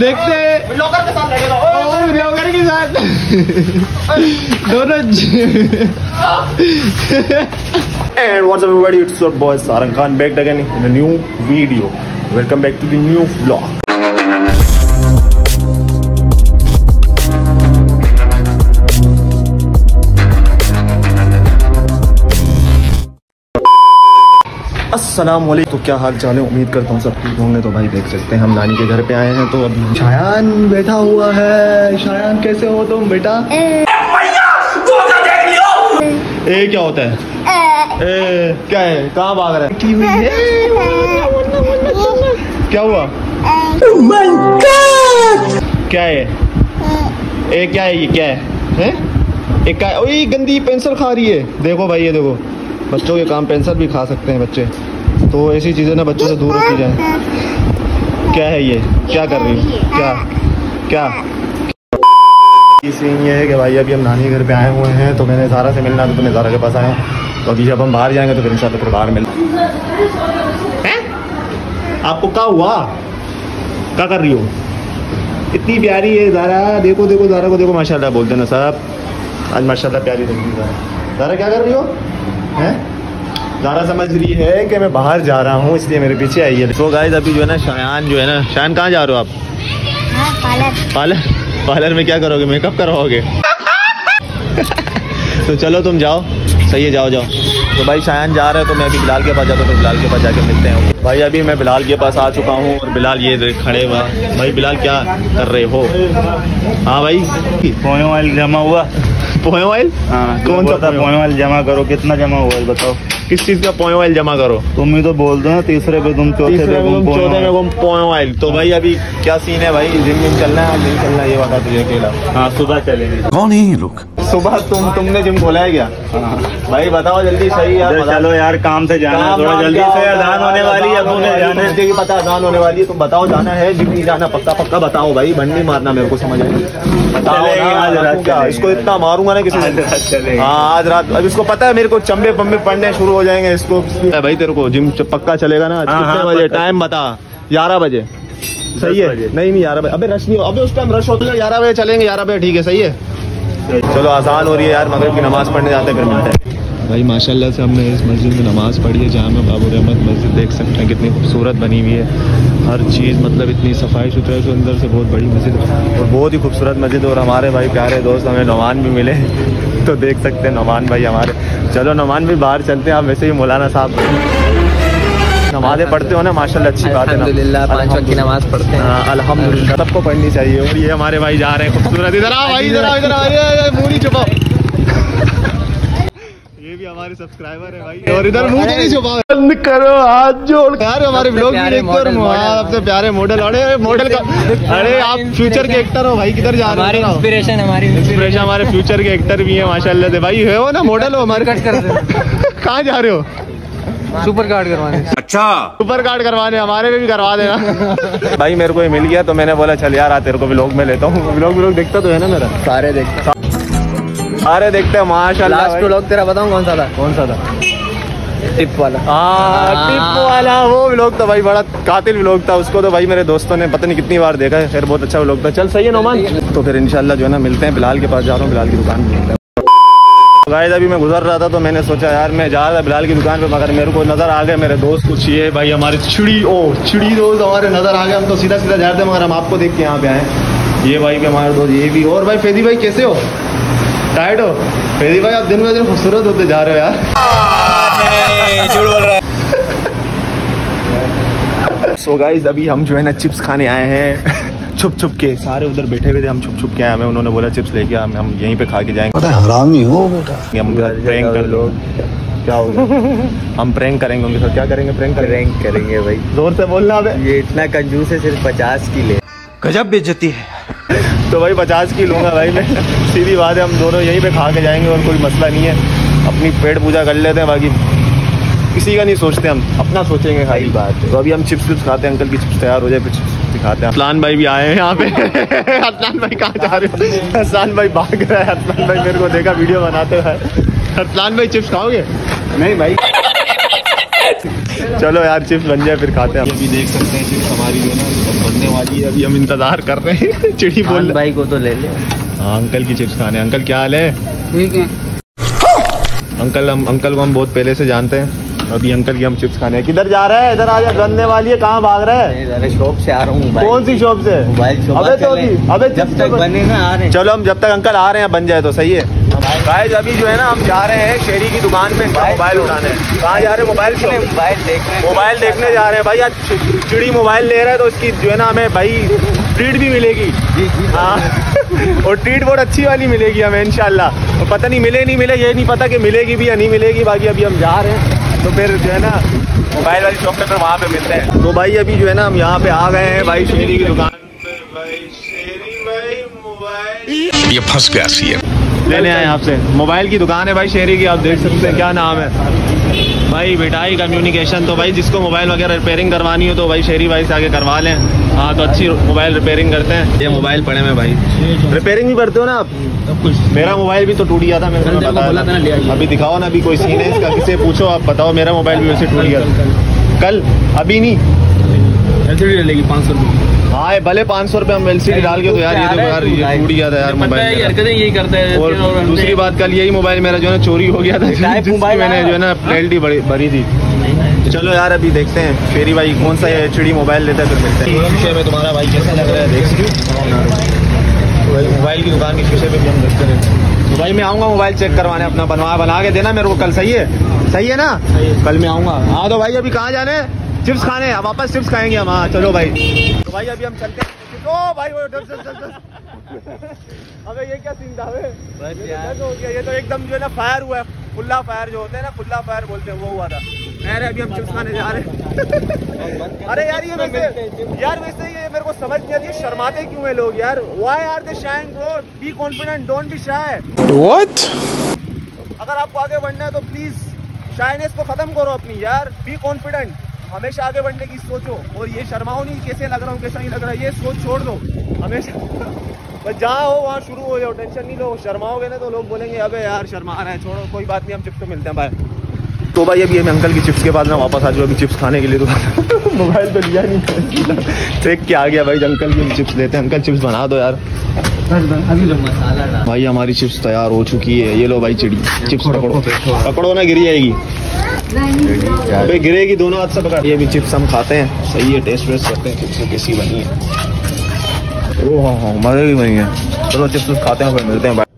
देखते हैं ब्लॉगर के साथ लगेगा ओ, ब्लॉगर के साथ दोनों And what's up everybody, it's your boy Sarang Khan back again in a new video. Welcome back to the new vlog. अस्सलाम वालेकुम तो क्या हाल चाल है? उम्मीद करता हूँ सब ठीक होंगे। तो भाई देख सकते हैं हम नानी के घर पे आए हैं तो अभी शायान बैठा हुआ है। शायान कैसे हो तुम बेटा? ए। क्या होता है? ए। क्या है? कहाँ भाग रहा है? की हुई है। क्या हुआ? क्या है? ए। क्या है ये? क्या है? एक क्या है ओए ये गंदी पेंसिल खा रही है। देखो भाई ये देखो। बच्चों के काम पेंसिल भी खा सकते हैं बच्चे। तो ऐसी चीज़ें ना बच्चों से दूर रखी जाए। क्या है ये? क्या कर रही है? क्या? क्या? सीन ये है कि भाई अभी हम नानी के घर पे आए हुए हैं तो मैंने ज़ारा से मिलना तो मैं ज़ारा के पास आया। तो अभी जब हम बाहर जाएँगे तो फिर इन फिर बाहर मिल आपको क्या हुआ? क्या कर रही हो? इतनी प्यारी है ज़ारा देखो देखो ज़ारा को देखो माशाल्लाह बोलते ना साहब। आज माशाल्लाह प्यारी लग रही है। ज़ारा क्या कर रही हो? हैं? ज़ारा समझ रही है कि मैं बाहर जा रहा हूँ इसलिए मेरे पीछे आई है। तो गाइस अभी जो है ना शायान जो है ना शायान कहाँ जा रहे हो आप? पार्लर। पार्लर? में क्या करोगे? मेकअप करवाओगे? तो चलो तुम जाओ। सही है जाओ जाओ। तो भाई शायन जा रहे हो तो मैं अभी बिलाल के पास जाता हूँ तो बिलाल के पास जाके मिलते हैं। भाई अभी मैं बिलाल के पास आ चुका हूँ और बिलाल ये खड़े हुआ। भाई बिलाल क्या कर रहे हो? हाँ भाई। पोए ऑयल जमा हुआ। पोहे ऑयल हाँ कौन सा था पोए ऑयल जमा करो कितना जमा हुआ बताओ। किस चीज़ का पॉइंट ऑयल जमा करो? तुम ही तो बोल दो ना तीसरे पे तुम चौथे तीसरे पे तुम चौथे पे तुम पॉइंट ऑयल तो भाई अभी क्या सीन है भाई? जिम विम चलना है नहीं चलना ये बता तुझे अकेला। हाँ सुबह चलेंगे। कौन है ये लोग? सुबह तुम तुमने जिम खोला है क्या? भाई बताओ जल्दी सही यार चलो यार काम से जाना है काम- थोड़ा जल्दी से अजान होने वाली है है, जाने की पता अजान होने वाली है तुम बताओ जाना है जिम नहीं जाना पक्का पक्का बताओ भाई भंडी मारना मेरे को समझ आई बताओ आज रात क्या, इसको इतना मारूँगा ना किसी आज रात हाँ आज रात अब इसको पता है मेरे को चंबे पम्बे पड़ने शुरू हो जाएँगे इसको। भाई तेरे को जिम पक्का चलेगा ना? हाँ, कितने हाँ, बजे? टाइम बता। ग्यारह बजे। सही है? नहीं नहीं ग्यारह बजे। अबे रश नहीं हो अबे उस टाइम रश होता है ग्यारह बजे चलेंगे ग्यारह बजे ठीक है सही है। चलो आसान हो रही है यार मगरब की नमाज़ पढ़ने जाते हैं फिर मिलते हैं। भाई माशाल्लाह से हमने इस मस्जिद में नमाज़ पढ़ी है जहाँ में बाबू रहमत मस्जिद देख सकते हैं कितनी खूबसूरत बनी हुई है। हर चीज़ मतलब इतनी सफ़ाई सुथराई से अंदर से बहुत बड़ी मस्जिद और बहुत ही खूबसूरत मस्जिद और हमारे भाई प्यारे दोस्त हमें नौमान भी मिले तो देख सकते हैं नौमान भाई हमारे। चलो नौमान भी बाहर चलते हैं आप वैसे ही मौलाना साहब। नमाजें पढ़ते हो ना माशाल्लाह अच्छी बात है ना। पाँच वक्त की नमाज़ पढ़ते हैं। हाँ अल्हम्दुलिल्लाह। सबको पढ़नी चाहिए। और ये हमारे भाई जा रहे हैं खूबसूरत। इधर आओ भाई इधर आओ इधर आओ। मुँह नहीं छुपाओ। ये भी हमारे सब्सक्राइबर है भाई। और इधर मुँह नहीं छुपाओ। बंद करो हाथ जोड़। यार हमारे ब्लॉग भी प्यारे देखते हो हाँ, सबसे प्यारे मॉडल अरे मॉडल का अरे आप फ्यूचर के एक्टर हो भाई किधर जा रहे हो? इंस्पिरेशन हमारी इंस्पिरेशन हमारे फ्यूचर के एक्टर भी है माशाल्लाह से। भाई है हो ना मॉडल हो हमारे कट कर कहाँ जा रहे हो? सुपर कार्ड करवाने। अच्छा। सुपर कार्ड करवाने हमारे में भी करवा देना। भाई मेरे को ये मिल गया तो मैंने बोला चल यार आ तेरे को व्लॉग में लेता हूँ। व्लॉग व्लॉग देखता तो है ना मेरा? सारे देखते। सारे देखते हैं माशाल्लाह लास्ट। व्लॉग तेरा बताऊँ कौन सा था? कौन सा था? टिप वाला। हाँ हाँ। टिप वाला वो व्लॉग था भाई बड़ा कातिल व्लॉग था उसको तो भाई मेरे दोस्तों ने पता नहीं कितनी बार देखा है फिर बहुत अच्छा व्लॉग था। चल सही है नोमान? तो फिर इंशाल्लाह जो है ना मिलते हैं बिलाल के पास जा रहा हूँ बिलाल की दुकान। पे गाइस, अभी मैं गुजर रहा था तो मैंने सोचा, यार, मैं जा रहा बिलाल की दुकान पे, मगर मेरे को नज़र आ गए मेरे दोस्त कुछ ये भाई हमारे चिड़ी, ओ, चिड़ी दोस्त हमारे नज़र आ गए, हम तो सीधा सीधा जा रहे थे, मगर हम आपको देख के यहाँ पे आए ये भाई भी हमारे दोस्त, ये भी, और भाई फेदी भाई कैसे हो? टाइट हो? फेदी भाई, आप दिन में दिन खूबसूरत होते जा रहे हो यार। सो गाइस अभी हम जो है ना चिप्स खाने आए हैं। छुप छुप के सारे उधर बैठे हुए थे हम छुप छुप के आए हमें उन्होंने बोला चिप्स लेके आ, हम हम यहीं पे खा के जाएँगे। पता है हरामी हो बेटा। हम प्रैंक कर लोग क्या होगा हम प्रैंक करेंगे उनके साथ। क्या करेंगे प्रैंक करेंगे? रैंक करेंगे भाई। ज़ोर से बोलना अबे। ये इतना कंजूस है सिर्फ़ पचास की ले। गजब बेइज्जती है। तो भाई पचास की लूँगा भाई मैं। सीधी बात है हम दोनों यहीं पे खा के जाएँगे और कोई मसला नहीं है। अपनी पेट पूजा कर लेते हैं बाकी किसी का नहीं सोचते हम। अपना सोचेंगे खाली बात है। तो अभी हम चिप्स विप्स खाते हैं अंकल की चिप्स तैयार हो जाए फिर चिप्स दिखाते हैं। असलान भाई भी आए हैं यहाँ पे। असलान भाई कहाँ जा रहे हो? असलान भाई भाग रहा है। असलान भाई मेरे को देखा वीडियो बनाते हुए असलान भाई चिप्स खाओगे? नहीं भाई। चलो यार चिप्स बन जाए फिर खाते हैं। अभी देख सकते हैं चिप्स हमारी जो है ना बनने वाली है। अभी हम इंतज़ार कर रहे हैं। चिड़ी बोल भाई को तो ले ले। हाँ अंकल की चिप्स खाने अंकल क्या हाल है? ठीक है। अंकल हम अंकल को हम बहुत पहले से जानते हैं। अभी अंकल की हम चिप्स खाने हैं। किधर जा रहा है? इधर आ जा। बनने वाली है कहाँ भाग रहा है? शॉप से आ रहा हूँ कौन सी शॉप से? मोबाइल शॉप अबे तो अभी अबे जब तक बने ना आ रहे हैं। चलो हम जब तक अंकल आ रहे हैं बन जाए तो सही है। गाइस अभी जो है ना हम जा रहे हैं शेरी की दुकान पे मोबाइल उठाने कहाँ जा रहे हैं? मोबाइल शॉप मोबाइल देखने। मोबाइल देखने जा रहे हैं। भाई आज चिड़ी मोबाइल ले रहा है तो इसकी जो है ना हमें भाई ट्रीट भी मिलेगी। हाँ। और ट्रीट बहुत अच्छी वाली मिलेगी हमें इनशाला और पता नहीं मिले नहीं मिले ये नहीं पता कि मिलेगी भी या नहीं मिलेगी। बाकी अभी हम जा रहे हैं। तो फिर जो है ना मोबाइल वाली शॉप पे फिर वहाँ पे मिलते हैं। तो भाई अभी जो है ना हम यहाँ पे आ गए हैं भाई शेरी की दुकान। पे भाई शेरी भाई मोबाइल ये फंस गया सी लेने आए आपसे। मोबाइल की दुकान है भाई शेरी की आप देख सकते हैं क्या नाम है। भाई बेटाई कम्युनिकेशन तो भाई जिसको मोबाइल वगैरह रिपेयरिंग करवानी हो तो भाई शेरी भाई से आगे करवा लें। हाँ तो अच्छी मोबाइल रिपेयरिंग करते हैं। ये मोबाइल पड़े में भाई। रिपेयरिंग भी करते हो ना आप? कुछ। मेरा मोबाइल भी तो टूट गया था मैंने बताया था। अभी दिखाओ ना अभी कोई सीन है इसका किसे पूछो आप बताओ मेरा मोबाइल भी वैसे टूट गया था। कल अभी नहीं। लेगी पाँच सौ रुपये हाँ भले पाँच सौ रुपये हम एल सी डाल के तो यार ये तो यार ये टूट गया था यार मोबाइल हरकतें यही करते हैं और दूसरी बात कल यही मोबाइल मेरा जो है ना चोरी हो गया था मैंने जो है ना पेनल्टी भरी भरी थी। तो चलो यार अभी देखते हैं फेरी भाई कौन सा एच चिड़ी मोबाइल लेता है फिर मिलते हैं। शीशे में तुम्हारा भाई कैसा लग रहा है देख सकते मोबाइल की दुकान के शीशे पे भी हम देखते हैं। तो भाई मैं आऊँगा मोबाइल चेक करवाने अपना बनवा बना के देना मेरे को कल सही है? सही है ना? कल मैं आऊँगा। हाँ तो भाई अभी कहाँ जाने चिप्स खाने हैं वापस चिप्स खाएँगे हम। हाँ चलो भाई। तो भाई अभी हम चलते हैं। ओ भाई वो डर डर डर डर अबे ये क्या सीन था बस ये तो यार। हो गया। ये तो एकदम जो है ना फायर हुआ है। खुला फायर जो होते हैं ना खुला फायर बोलते हैं वो हुआ था। अरे अभी हम चिप्स खाने जा रहे हैं। अरे यार ये वैसे यार वैसे ये मेरे को समझ नहीं आती शर्माते क्यों है लोग यार? Why are they shying bro be confident don't be shy what अगर आपको आगे बढ़ना है तो प्लीज़ शाइनेस को खत्म करो अपनी यार। बी कॉन्फिडेंट हमेशा आगे बढ़ने की सोचो। और ये शर्माओ नहीं, कैसे लग रहा हूँ, कैसा नहीं लग रहा, ये सोच छोड़ दो। हमेशा जहाँ हो, वहाँ शुरू हो जाओ, टेंशन नहीं लो। शर्माओगे ना तो लोग बोलेंगे, अबे यार, शर्मा रहा छोड़ो, कोई बात नहीं, हम चुप तो मिलते हैं बाय तो भाई अभी हम अंकल की चिप्स के बाद ना वापस आ जाओ अभी चिप्स खाने के लिए तो मोबाइल पे लिया नहीं देख के आ गया भाई अंकल की चिप्स लेते हैं। अंकल चिप्स बना दो यार। अभी लोग मसाला डाल भाई हमारी चिप्स तैयार हो चुकी है। ये लो भाई चिड़ी। चिप्स पकड़ो पकड़ो। ना गिरी जाएगी। अबे गिरेगी दोनों हाथ से पकड़ ये भी चिप्स हम खाते हैं। सही है टेस्ट वेस्ट करते हैं। चिप्स कैसी बनी है। ओ हाँ हाँ मज़े की बनी है। चलो चिप्स खाते हैं फिर मिलते हैं।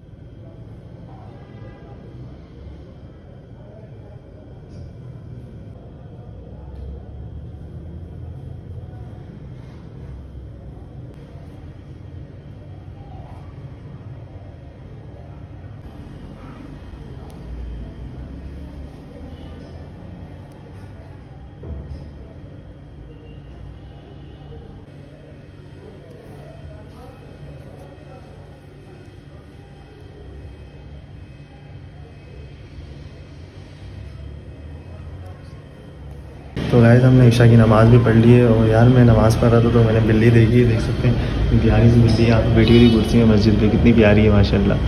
तो गाइस हमने ईशा की नमाज़ भी पढ़ ली है और यार मैं नमाज़ पढ़ रहा था तो मैंने बिल्ली देखी है देख सकते हैं। प्यारी सी बिल्ली यहाँ पे बैठी हुई कुर्सी में मस्जिद पे कितनी प्यारी है माशाल्लाह।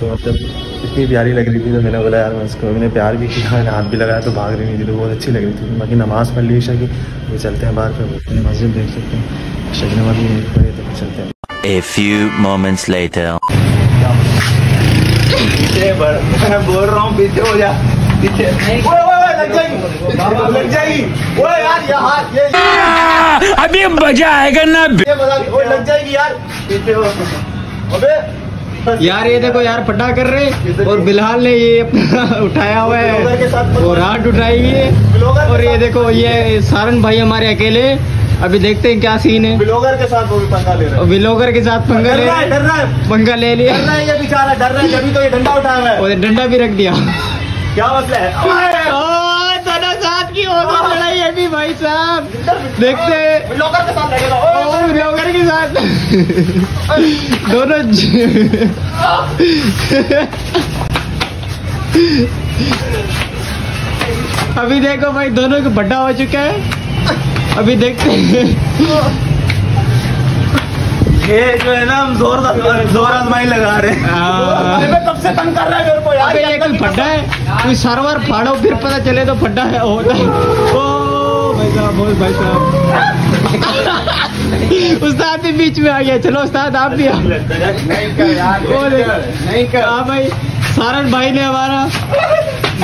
तो मतलब इतनी प्यारी लग रही थी तो मैंने बोला यार मैं उसको मैंने प्यार भी किया मैंने हाथ भी लगाया तो भाग रही नहीं थी तो बहुत अच्छी लग रही थी। बाकी नमाज़ पढ़ ली ईशा की वो चलते हैं बाहर हैं मस्जिद देख सकते हैं। ईशा की नमाज़ भी नहीं पढ़ी तो चलते हैं। A few moments later. पीछे मैं बोल रहा हूँ पीछे हो जा पीछे। लग जाएगी। लग जाएगी। ओए यार ये ये अभी मज़ा आएगा ना। ये लग जाएगी यार। अबे यार ये देखो यार फटा कर रहे और बिलहाल ने ये अपना उठाया हुआ है। और हाथ उठाई है। और ये देखो ये सारन भाई हमारे अकेले अभी देखते हैं क्या सीन है। ब्लॉगर के साथ वो भी पंगा ले रहा है। विलोगर के साथ पंगा ले रहा है डर रहा है। पंगा ले लिया। डर रहा है ये बेचारा डर रहा है। जब तो ये डंडा उठाया हुआ है। और डंडा भी रख दिया। क्या मसला है? लड़ाई है भाई साहब। देखते हैं। ब्लॉगर के साथ और विलोगर के साथ। दोनों अभी देखो भाई दोनों को बड्डा हो चुका है। अभी देखते हैं। ये जो है ना हम ज़ोर ज़ोर आजमाई लगा रहे हैं। हाँ। कब से तंग कर रहा है मेरे को यार? ये कोई फड्डा है। कोई सर्वर फाड़ो फिर पता चले तो फड्डा है। होता है ओ भाई साहब बोल भाई साहब। उस्ताद भी बीच में आ गया। चलो उस्ताद आप भी आओ। नहीं कर। हाँ भाई। सारन भाई ने हमारा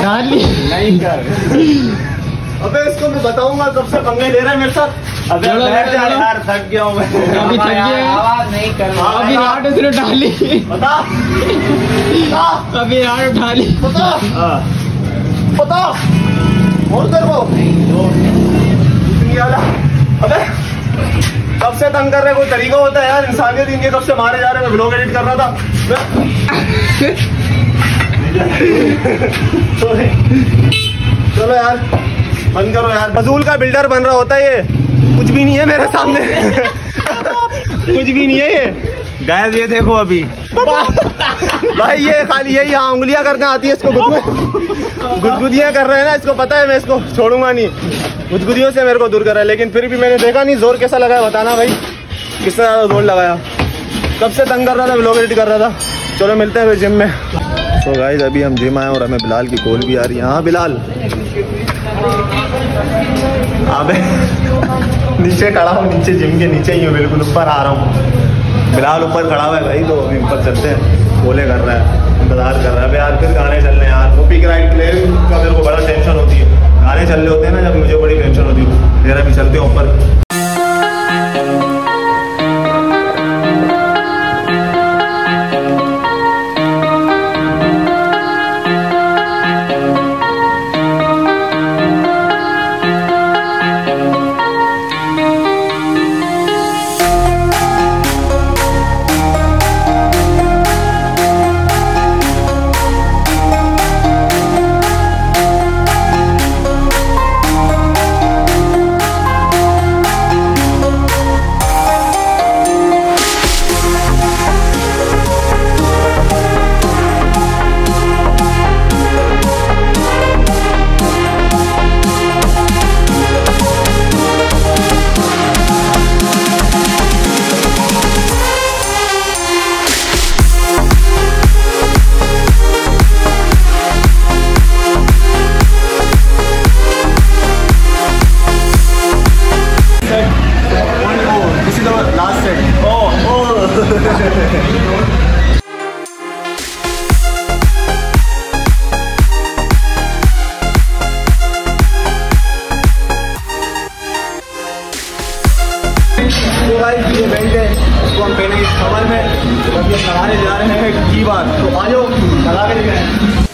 डाल लिया। नहीं कर। अबे इसको मैं बताऊँगा कब से पंगे ले रहा है मेरे साथ। अबे बैठ जा यार थक गया हूँ मैं। अभी थक गए आवाज़ नहीं कर रहा। अभी हाथ उसने डाली। बता। अभी हाथ उठा ली बता। हाँ। बता। और कर वो। इतनी वाला। अबे कब से तंग कर रहे कोई तरीका होता है यार इंसानियत इनके कब से मारे जा रहे हैं? मैं ब्लॉग एडिट कर रहा था। चलो यार। बंद करो यार। फजूल का बिल्डर बन रहा होता है ये। कुछ भी नहीं है मेरे सामने। कुछ भी नहीं है ये। गायब ये देखो अभी। भाई ये खाली यही यहाँ उंगलियाँ करके आती है इसको गुदगुद गुदगुदियाँ कर रहे हैं ना इसको पता है मैं इसको छोड़ूँगा नहीं। गुदगुदियों से मेरे को दूर कर रहा है लेकिन फिर भी मैंने देखा नहीं ज़ोर कैसा लगाया बताना भाई। कितना ज़्यादा ज़ोर लगाया। कब से तंग कर रहा था ब्लॉग एडिट कर रहा था। चलो मिलते हैं फिर जिम में। तो गाइस अभी हम जिम आए और हमें बिलाल की कॉल भी आ रही है। हाँ बिलाल। अबे, नीचे खड़ा हूँ, नीचे जिम के नीचे ही हूँ, बिल्कुल ऊपर आ रहा हूँ। बिलाल ऊपर खड़ा हुआ है भाई तो अभी ऊपर चलते हैं। बोले कर रहा है, इंतज़ार कर रहा है। अबे यार, फिर गाने चल रहे हैं यार। कॉपी राइट क्लेम का मेरे को बड़ा टेंशन होती है। गाने चल रहे होते हैं ना, जब मुझे बड़ी टेंशन होती है। मेरा भी चलते हैं ऊपर। तो ये बेल्ट है, इसको हम पहले इस खबर में, जब ये लगाने जा रहे हैं, की बार तो आ जाओ, लगा के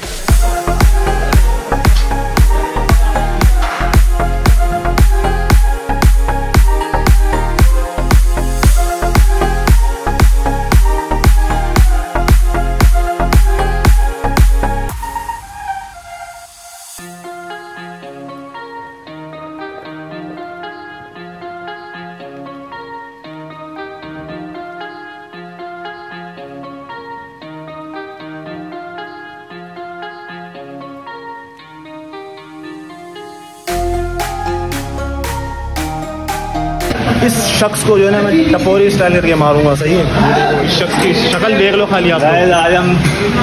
इस शख्स को जो है ना मैं टपोरी स्टाइल करके मारूँगा सही है? इस शख्स की शक्ल देख लो खाली आप गाइस आज हम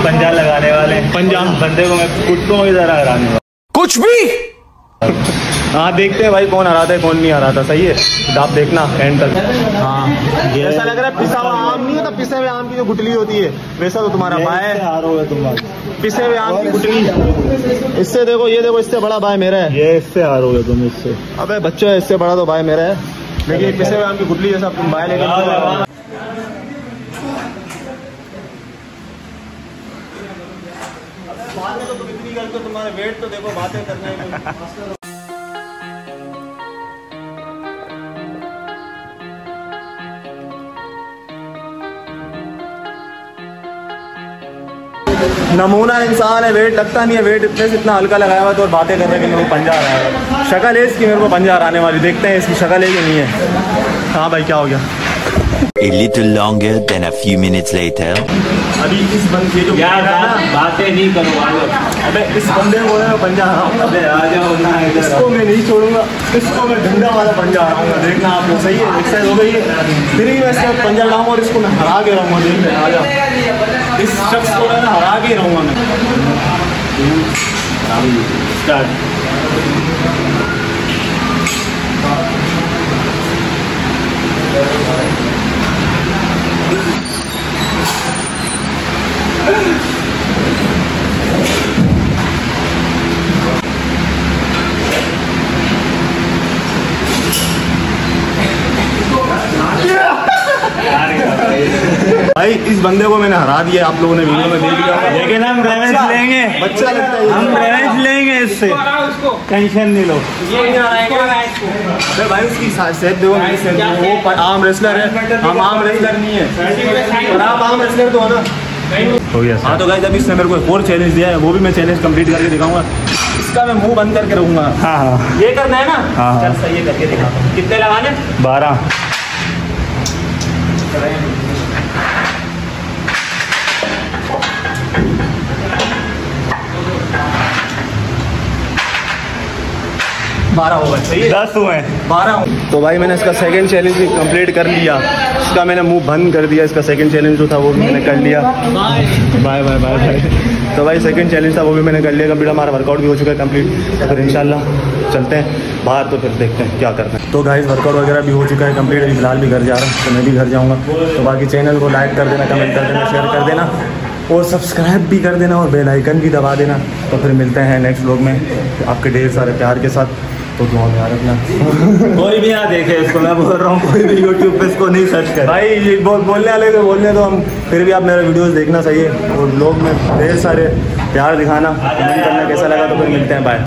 पंजा लगाने वाले हैं। पंजा। बंदे को मैं कुत्तों की तरह हराने वाला कुछ भी? हाँ देखते हैं भाई कौन हराता है कौन नहीं आ रहा हराता सही है? तो आप देखना एंड तक। हाँ ऐसा लग रहा है पिसा हुआ आम नहीं होता पिसे हुए आम की जो गुटली होती है वैसा तो तुम्हारा भाई है। हारोगे तुम आज। पिसे हुए आम की गुटली इससे देखो ये देखो इससे बड़ा भाई मेरा है। ये इससे हारोगे तुम इससे। अबे बच्चों इससे बड़ा तो भाई मेरा है। लेकिन किसे में आपकी गुटली जैसा लेकिन बाद में तो तुम इतनी करते तुम्हारे वेट तो देखो बातें करने में। नमूना इंसान है वेट लगता नहीं है वेट इतने से इतना हल्का लगाया हुआ है तो और बातें कर रहे हैं कि मेरे को पंजा आ रहा है। शक्ल है इसकी मेरे को पंजा आने वाली। देखते हैं इसकी शक्ल है कि नहीं है। हाँ भाई क्या हो गया? A little longer than a few minutes later. अभी इस बंदे जो यार बात नहीं करो अबे इस बंदे को मैं पंजा आ रहा हूँ। अबे आ जाओ ना इधर। इसको मैं नहीं छोड़ूँगा। इसको मैं डंडा वाला पंजा हराऊँगा देखना आप लोग सही है एक्सरसाइज हो गई है। फिर भी मैं इसका पंजा लाऊँगा और इसको मैं हरा के रहूँगा। देख आ जाओ। इस शख्स को मैं हरा के रहूँगा रहूँगा मैं भाई इस बंदे को मैंने हरा दिया आप लोगों ने वीडियो में देख लिया। लेकिन हम रेवेंस लेंगे। बच्चा लगता है हम रेवेंस लेंगे इससे। टेंशन नहीं लो। अरे भाई उसकी सेहत देखो मेरी सेहत देखो। वो आम रेसलर है। हम आम रेसलर नहीं है। और आप आम रेसलर तो हो ना। हो गया हाँ तो गाइस अभी इसने मेरे को एक और चैलेंज दिया है। वो भी मैं चैलेंज कंप्लीट करके दिखाऊँगा। इसका मैं मुँह बंद करके रहूँगा। हाँ हाँ। ये करना है ना? हाँ, हाँ। चल सही है करके दिखाता हूँ। कितने लगाने? बारह। बारह दस हुए बारह तो भाई मैंने इसका सेकंड चैलेंज भी कंप्लीट कर लिया। इसका मैंने मुँह बंद कर दिया इसका सेकंड चैलेंज जो था वो भी मैंने कर लिया। Bye bye bye bye. तो भाई सेकंड चैलेंज था वो भी मैंने कर लिया। कंप्लीट हमारा वर्कआउट भी हो चुका है कंप्लीट तो फिर इंशाल्लाह चलते हैं बाहर तो फिर देखते हैं क्या करते हैं। तो गाइस वर्कआउट वगैरह भी हो चुका है कंप्लीट अभी फ़िलहाल भी घर जा रहा हूँ तो मैं भी घर जाऊँगा। तो बाकी चैनल को लाइक कर देना कमेंट कर देना शेयर कर देना। और सब्सक्राइब भी कर देना और बेल आइकन भी दबा देना। तो फिर मिलते हैं नेक्स्ट ब्लॉग में। आपके ढेर सारे प्यार के साथ। तो दुआ में याद रखना कोई भी यहाँ देखे इसको मैं बोल रहा हूँ कोई भी यूट्यूब पे इसको नहीं सर्च कर। भाई ये बोल बोलने वाले तो बोलने तो हम फिर भी आप मेरा वीडियोस देखना सही है। और लोग में ढेर सारे प्यार दिखाना। कमेंट करना कैसा लगा तो फिर मिलते हैं बाय